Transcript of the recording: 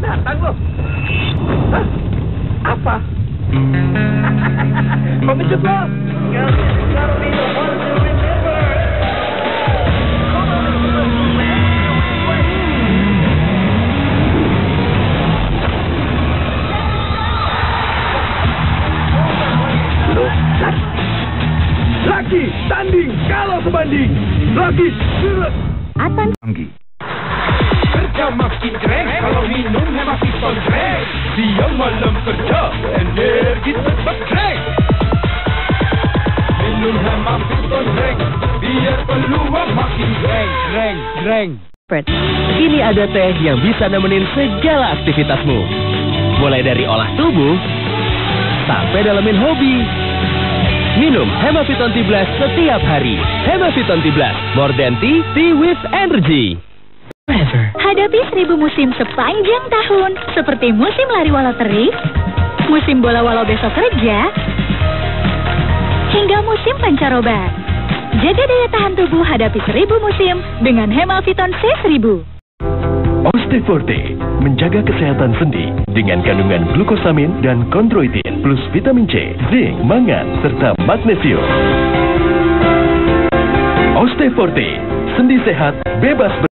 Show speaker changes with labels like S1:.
S1: Datang lo. Hah? Apa? Pengecut lo. Laki tanding kalau sebanding. Laki surut.
S2: Atan
S3: Anggi.
S1: Kerja makin keren kalau minum hemat piton keren. Siang malam kerja energi tetap keren. Minum hemat piton keren biar peluang makin keren keren keren.
S4: Kini ada teh yang bisa nemenin segala aktivitasmu. Mulai dari olah tubuh sampai dalemin hobi. Minum Hemaviton Tea Blast setiap hari. Hemaviton Tea Blast, more than tea, tea with energy.
S2: Hadapi seribu musim sepanjang tahun, seperti musim lari walau terik, musim bola walau besok kerja, hingga musim pancaroba. Jaga daya tahan tubuh hadapi seribu musim dengan Hemalviton C1000.
S5: Osteforte menjaga kesehatan sendi dengan kandungan glukosamin dan kondroitin plus vitamin C, zinc, mangan, serta magnesium. Osteforte, sendi sehat, bebas ber